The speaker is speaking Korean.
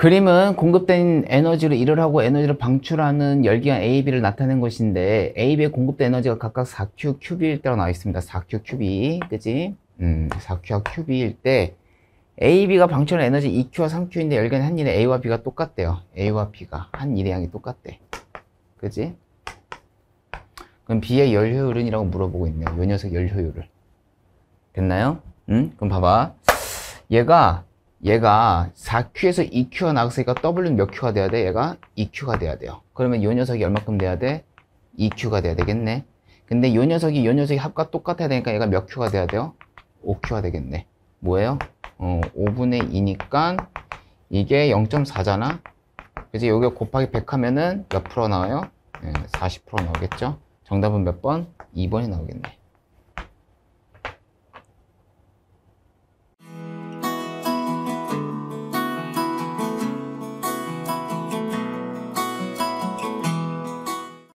그림은 공급된 에너지로 일을 하고 에너지를 방출하는 열기관 AB를 나타낸 것인데 AB에 공급된 에너지가 각각 4Q 큐비일 때로 나와 있습니다. 4Q 큐비, 그지? 음, 4Q와 큐비일 때 AB가 방출한 에너지 2Q와 3Q인데 열기관 한 일에 A와 B가 똑같대요. A와 B가 한 일의 양이 똑같대. 그지? 그럼 B의 열 효율은 이라고 물어보고 있네요. 요 녀석 열 효율을. 됐나요? 응? 그럼 봐봐. 얘가 얘가 4Q에서 2Q가 나갔으니까 W는 몇 Q가 돼야 돼? 얘가 2Q가 돼야 돼요. 그러면 요 녀석이 얼마큼 돼야 돼? 2Q가 돼야 되겠네. 근데 요 녀석이 요 녀석이 합과 똑같아야 되니까 얘가 몇 Q가 돼야 돼요? 5Q가 되겠네. 뭐예요? 어, 5분의 2니까 이게 0.4잖아. 그지? 여기 곱하기 100 하면은 몇 프로 나와요? 네, 40% 나오겠죠? 정답은 몇 번? 2번이 나오겠네.